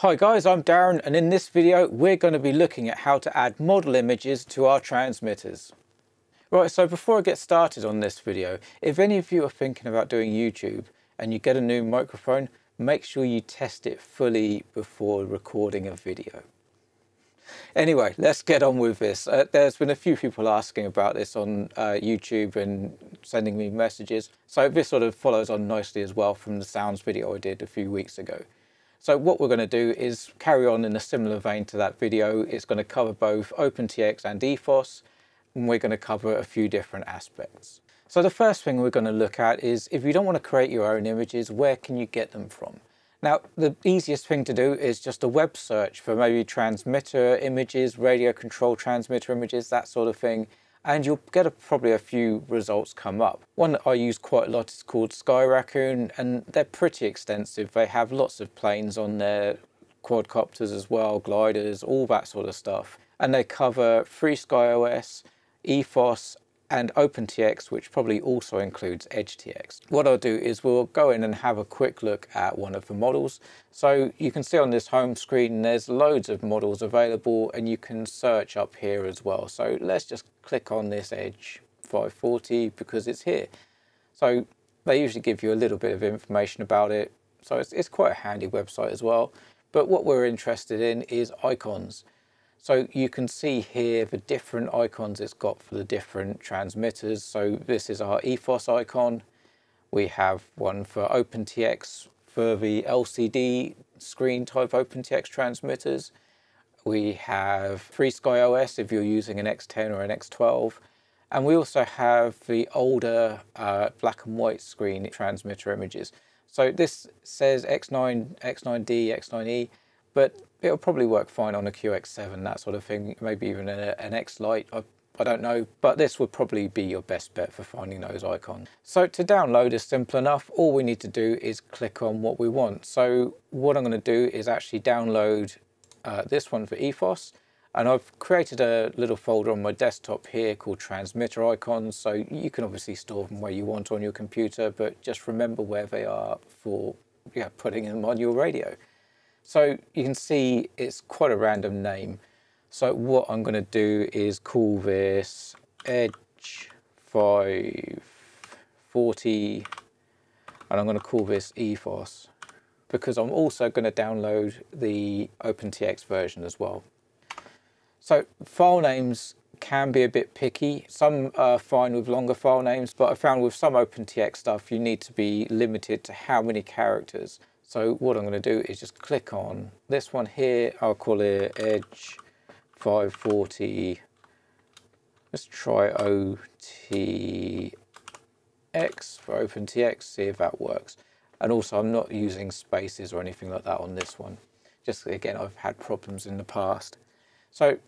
Hi guys, I'm Darren and in this video we're going to be looking at how to add model images to our transmitters. Right, so before I get started on this video, if any of you are thinking about doing YouTube and you get a new microphone, make sure you test it fully before recording a video. Anyway, let's get on with this. Uh, there's been a few people asking about this on uh, YouTube and sending me messages. So this sort of follows on nicely as well from the sounds video I did a few weeks ago. So what we're going to do is carry on in a similar vein to that video. It's going to cover both OpenTX and ETHOS, and we're going to cover a few different aspects. So the first thing we're going to look at is if you don't want to create your own images, where can you get them from? Now, the easiest thing to do is just a web search for maybe transmitter images, radio control transmitter images, that sort of thing and you'll get a, probably a few results come up. One that I use quite a lot is called Sky Raccoon, and they're pretty extensive. They have lots of planes on there, quadcopters as well, gliders, all that sort of stuff. And they cover FrSkyOS, ETHOS, and OpenTX, which probably also includes EdgeTX. What I'll do is we'll go in and have a quick look at one of the models. So you can see on this home screen, there's loads of models available and you can search up here as well. So let's just click on this Edge 540 because it's here. So they usually give you a little bit of information about it. So it's, it's quite a handy website as well. But what we're interested in is icons. So you can see here the different icons it's got for the different transmitters. So this is our ETHOS icon. We have one for OpenTX for the LCD screen type OpenTX transmitters. We have FrSky OS if you're using an X10 or an X12. And we also have the older uh, black and white screen transmitter images. So this says X9, X9D, X9E, but it'll probably work fine on a QX7, that sort of thing, maybe even an X Lite. I, I don't know, but this would probably be your best bet for finding those icons. So to download is simple enough. All we need to do is click on what we want. So what I'm going to do is actually download uh, this one for ETHOS. And I've created a little folder on my desktop here called transmitter icons. So you can obviously store them where you want on your computer, but just remember where they are for yeah, putting them on your radio. So you can see it's quite a random name. So what I'm going to do is call this Edge 540 and I'm going to call this ETHOS because I'm also going to download the OpenTX version as well. So file names can be a bit picky. Some are fine with longer file names, but I found with some OpenTX stuff, you need to be limited to how many characters. So what I'm going to do is just click on this one here. I'll call it Edge 540. Let's try OTX for OpenTX, see if that works. And also I'm not using spaces or anything like that on this one. Just again, I've had problems in the past. So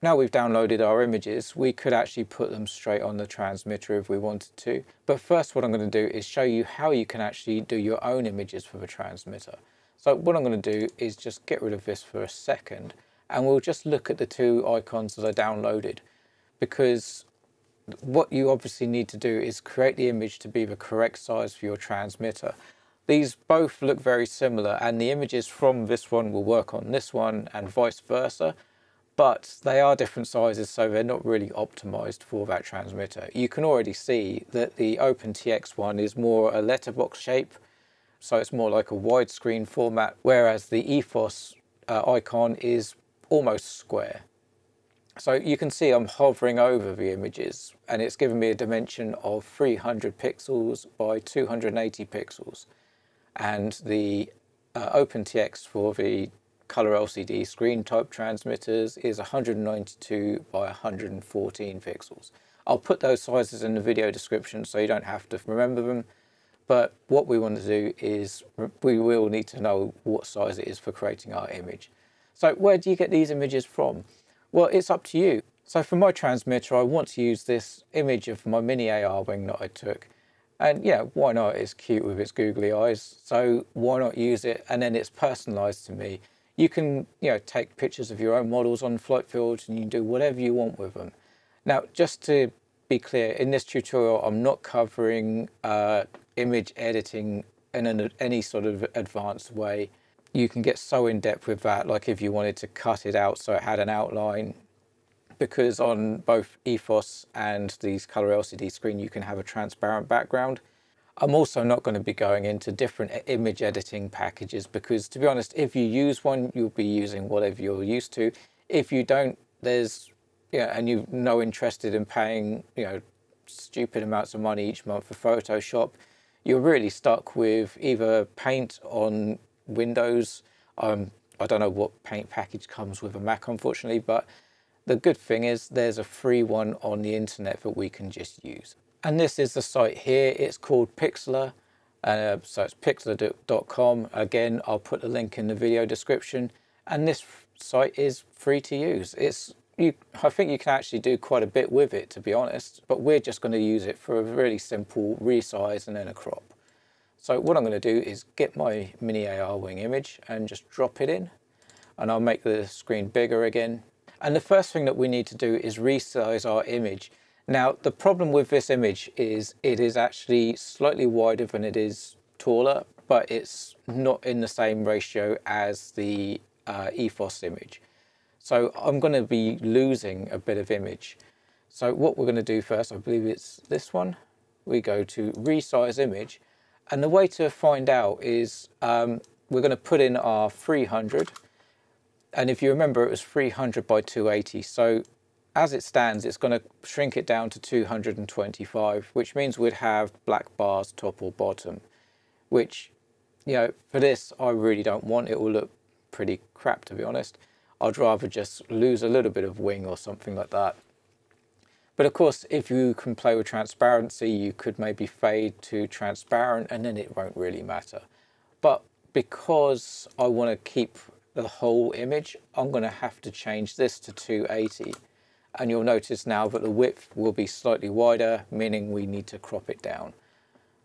now we've downloaded our images, we could actually put them straight on the transmitter if we wanted to. But first what I'm going to do is show you how you can actually do your own images for the transmitter. So what I'm going to do is just get rid of this for a second and we'll just look at the two icons that I downloaded because what you obviously need to do is create the image to be the correct size for your transmitter. These both look very similar and the images from this one will work on this one and vice versa but they are different sizes so they're not really optimized for that transmitter. You can already see that the OpenTX one is more a letterbox shape so it's more like a widescreen format whereas the ETHOS uh, icon is almost square. So you can see I'm hovering over the images and it's given me a dimension of 300 pixels by 280 pixels and the uh, OpenTX for the color LCD screen type transmitters is 192 by 114 pixels. I'll put those sizes in the video description so you don't have to remember them. But what we want to do is we will need to know what size it is for creating our image. So where do you get these images from? Well, it's up to you. So for my transmitter, I want to use this image of my mini AR wing that I took. And yeah, why not? It's cute with its googly eyes. So why not use it? And then it's personalized to me. You can you know, take pictures of your own models on flight fields and you can do whatever you want with them. Now, just to be clear, in this tutorial, I'm not covering uh, image editing in an, any sort of advanced way. you can get so in depth with that, like if you wanted to cut it out so it had an outline, because on both ETHOS and these color LCD screen, you can have a transparent background. I'm also not going to be going into different image editing packages because to be honest, if you use one, you'll be using whatever you're used to. If you don't, there's, you know, and you're no interested in paying, you know, stupid amounts of money each month for Photoshop, you're really stuck with either Paint on Windows. Um, I don't know what Paint package comes with a Mac, unfortunately, but the good thing is there's a free one on the internet that we can just use. And this is the site here. It's called Pixlr. Uh, so it's pixlr.com. Again, I'll put the link in the video description. And this site is free to use. It's you, I think you can actually do quite a bit with it, to be honest, but we're just going to use it for a really simple resize and then a crop. So what I'm going to do is get my mini AR wing image and just drop it in and I'll make the screen bigger again. And the first thing that we need to do is resize our image. Now, the problem with this image is it is actually slightly wider than it is taller, but it's not in the same ratio as the uh, ETHOS image. So I'm going to be losing a bit of image. So what we're going to do first, I believe it's this one. We go to resize image. And the way to find out is um, we're going to put in our 300. And if you remember, it was 300 by 280. So as it stands, it's going to shrink it down to 225, which means we'd have black bars top or bottom, which, you know, for this, I really don't want. It will look pretty crap, to be honest. I'd rather just lose a little bit of wing or something like that. But of course, if you can play with transparency, you could maybe fade to transparent and then it won't really matter. But because I want to keep the whole image, I'm going to have to change this to 280. And you'll notice now that the width will be slightly wider, meaning we need to crop it down.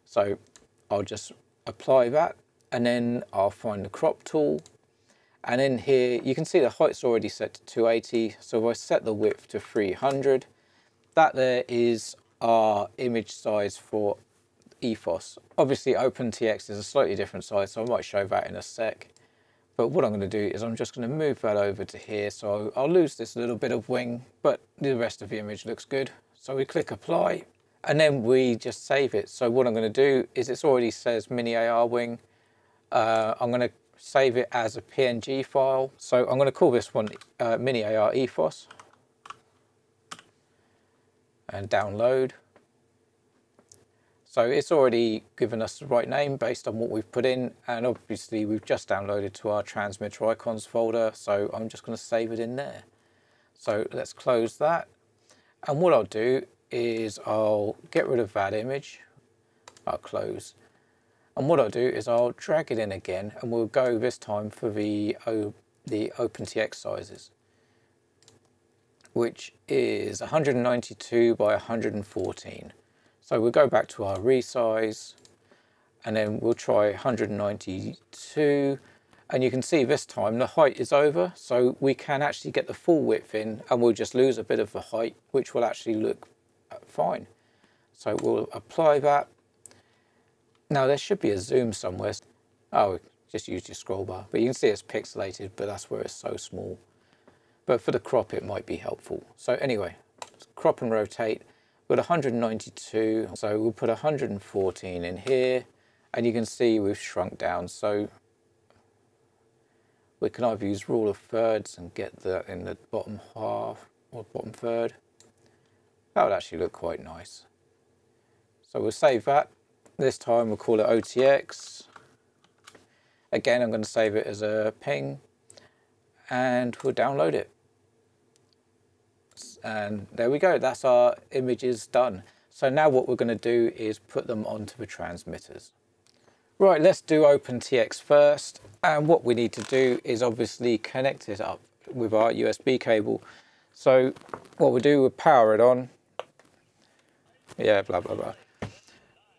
So I'll just apply that and then I'll find the crop tool and in here, you can see the height's already set to 280. So if I set the width to 300, that there is our image size for ETHOS. Obviously OpenTX is a slightly different size, so I might show that in a sec. But what I'm going to do is I'm just going to move that over to here. So I'll lose this little bit of wing, but the rest of the image looks good. So we click apply and then we just save it. So what I'm going to do is it already says mini AR wing. Uh, I'm going to save it as a PNG file. So I'm going to call this one uh, Mini AR ETHOS and download. So it's already given us the right name based on what we've put in and obviously we've just downloaded to our transmitter icons folder so I'm just going to save it in there. So let's close that and what I'll do is I'll get rid of that image, I'll close and what I'll do is I'll drag it in again and we'll go this time for the, o, the OpenTX sizes, which is 192 by 114. So we'll go back to our resize and then we'll try 192 and you can see this time the height is over so we can actually get the full width in and we'll just lose a bit of the height which will actually look uh, fine. So we'll apply that now there should be a zoom somewhere. Oh, just use your scroll bar. But you can see it's pixelated, but that's where it's so small. But for the crop, it might be helpful. So anyway, crop and rotate. We've got 192, so we'll put 114 in here. And you can see we've shrunk down. So we can either use rule of thirds and get that in the bottom half or bottom third. That would actually look quite nice. So we'll save that this time we'll call it OTX. Again, I'm going to save it as a ping and we'll download it. And there we go, that's our images done. So now what we're going to do is put them onto the transmitters. Right, let's do OpenTX first. And what we need to do is obviously connect it up with our USB cable. So what we'll do, we'll power it on. Yeah, blah, blah, blah.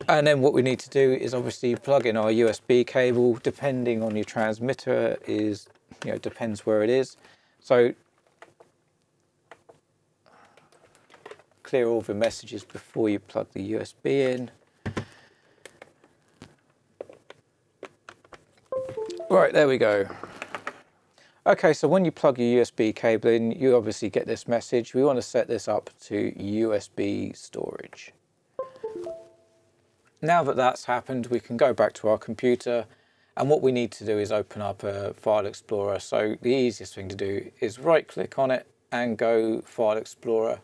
And then what we need to do is obviously plug in our USB cable, depending on your transmitter is, you know, depends where it is. So clear all the messages before you plug the USB in. Right, there we go. Okay, so when you plug your USB cable in, you obviously get this message. We want to set this up to USB storage. Now that that's happened, we can go back to our computer and what we need to do is open up a file explorer. So the easiest thing to do is right click on it and go file explorer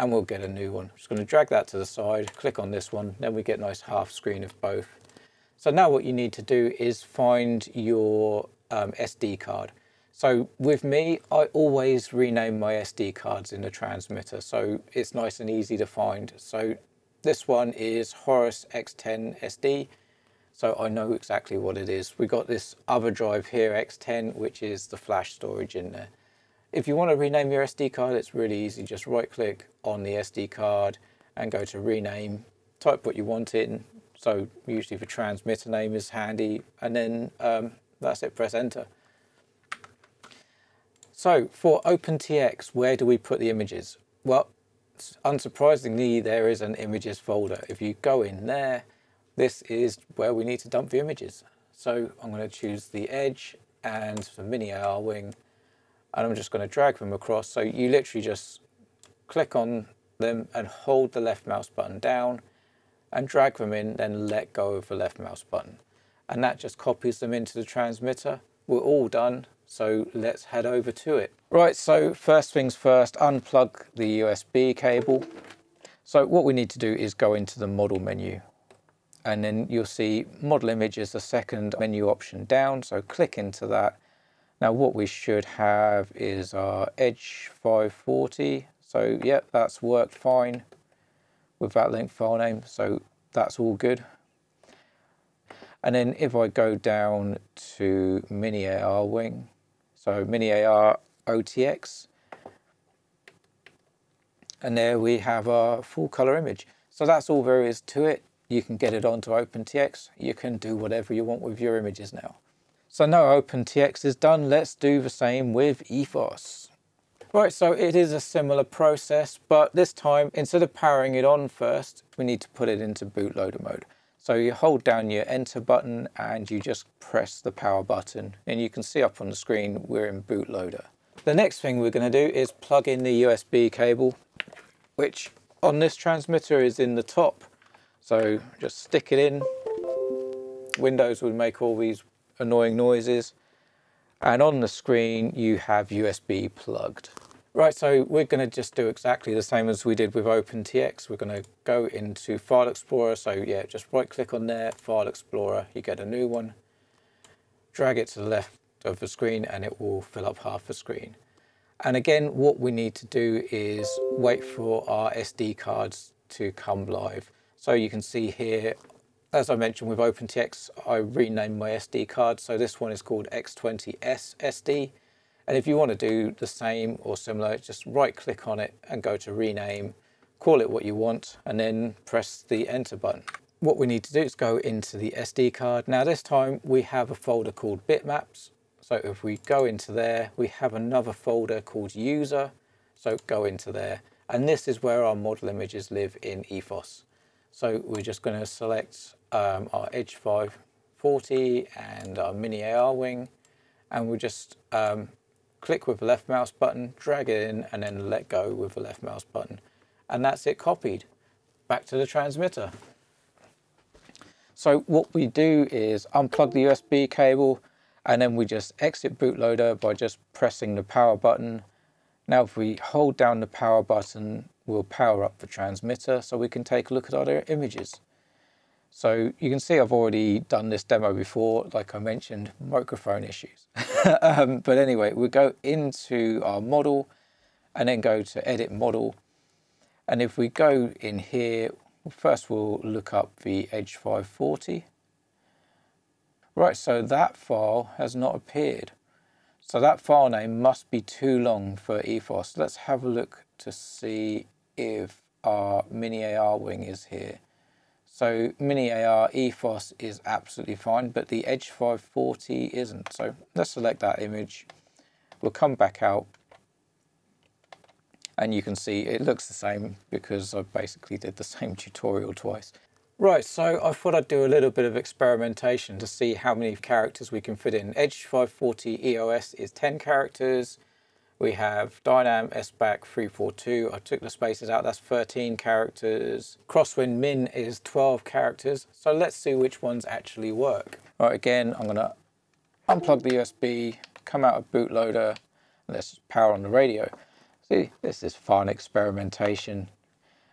and we'll get a new one. I'm just going to drag that to the side, click on this one, then we get a nice half screen of both. So now what you need to do is find your um, SD card. So with me, I always rename my SD cards in the transmitter, so it's nice and easy to find. So this one is Horus X10 SD, so I know exactly what it is. We've got this other drive here, X10, which is the flash storage in there. If you want to rename your SD card, it's really easy. Just right click on the SD card and go to rename, type what you want in. So usually the transmitter name is handy and then um, that's it, press enter. So for OpenTX, where do we put the images? Well, unsurprisingly, there is an images folder. If you go in there, this is where we need to dump the images. So I'm going to choose the edge and the mini AR wing, and I'm just going to drag them across. So you literally just click on them and hold the left mouse button down and drag them in, then let go of the left mouse button. And that just copies them into the transmitter. We're all done. So let's head over to it. Right, so first things first, unplug the USB cable. So what we need to do is go into the model menu and then you'll see model image is the second menu option down. So click into that. Now what we should have is our Edge 540. So yeah, that's worked fine with that link file name. So that's all good. And then if I go down to Mini AR Wing, so Mini AR OTX. And there we have our full color image. So that's all there is to it. You can get it onto OpenTX. You can do whatever you want with your images now. So now OpenTX is done, let's do the same with ETHOS. Right, so it is a similar process, but this time, instead of powering it on first, we need to put it into bootloader mode. So you hold down your enter button and you just press the power button and you can see up on the screen we're in bootloader. The next thing we're going to do is plug in the USB cable which on this transmitter is in the top. So just stick it in. Windows would make all these annoying noises and on the screen you have USB plugged. Right, so we're going to just do exactly the same as we did with OpenTX. We're going to go into File Explorer. So yeah, just right click on there, File Explorer, you get a new one. Drag it to the left of the screen and it will fill up half the screen. And again, what we need to do is wait for our SD cards to come live. So you can see here, as I mentioned with OpenTX, I renamed my SD card. So this one is called X20S SD. And if you want to do the same or similar, just right click on it and go to rename, call it what you want, and then press the enter button. What we need to do is go into the SD card. Now this time we have a folder called bitmaps. So if we go into there, we have another folder called user. So go into there. And this is where our model images live in ETHOS. So we're just going to select um, our Edge 540 and our Mini AR wing. And we'll just um, click with the left mouse button, drag it in, and then let go with the left mouse button. And that's it copied back to the transmitter. So what we do is unplug the USB cable and then we just exit bootloader by just pressing the power button. Now if we hold down the power button, we'll power up the transmitter so we can take a look at our images. So you can see I've already done this demo before, like I mentioned, microphone issues. um, but anyway, we'll go into our model and then go to edit model. And if we go in here, first we'll look up the Edge 540. Right, so that file has not appeared. So that file name must be too long for ETHOS. Let's have a look to see if our mini AR wing is here. So Mini AR ETHOS is absolutely fine, but the Edge 540 isn't. So let's select that image. We'll come back out and you can see it looks the same because I basically did the same tutorial twice. Right, so I thought I'd do a little bit of experimentation to see how many characters we can fit in. Edge 540 EOS is 10 characters. We have Dynam Sbach 342. I took the spaces out, that's 13 characters. Crosswind Min is 12 characters. So let's see which ones actually work. Right, again, I'm gonna unplug the USB, come out of bootloader, and let's power on the radio. See, this is fun experimentation.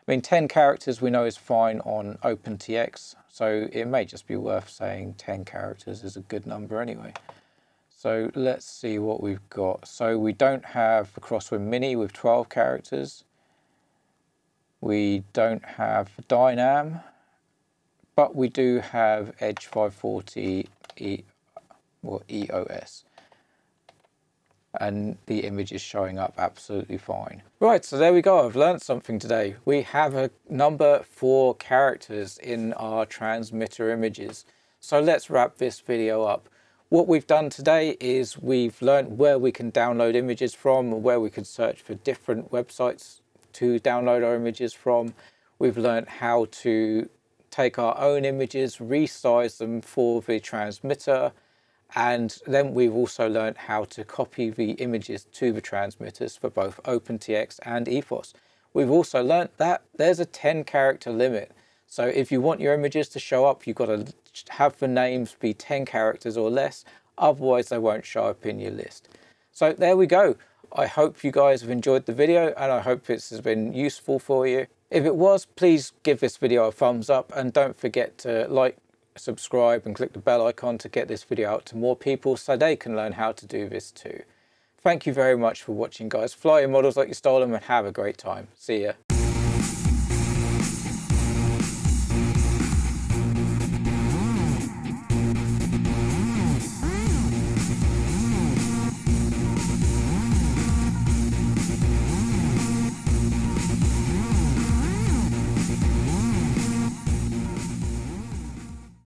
I mean, 10 characters we know is fine on OpenTX, so it may just be worth saying 10 characters is a good number anyway. So let's see what we've got. So we don't have the Crosswind Mini with 12 characters. We don't have Dynam, but we do have Edge 540 e, or EOS and the image is showing up absolutely fine. Right, so there we go. I've learned something today. We have a number four characters in our transmitter images. So let's wrap this video up. What we've done today is we've learned where we can download images from, where we can search for different websites to download our images from. We've learned how to take our own images, resize them for the transmitter, and then we've also learned how to copy the images to the transmitters for both OpenTX and ETHOS. We've also learned that there's a 10 character limit. So if you want your images to show up, you've got to have the names be 10 characters or less, otherwise they won't show up in your list. So there we go. I hope you guys have enjoyed the video and I hope this has been useful for you. If it was, please give this video a thumbs up and don't forget to like, subscribe and click the bell icon to get this video out to more people so they can learn how to do this too. Thank you very much for watching guys. Fly your models like you stole them and have a great time. See ya.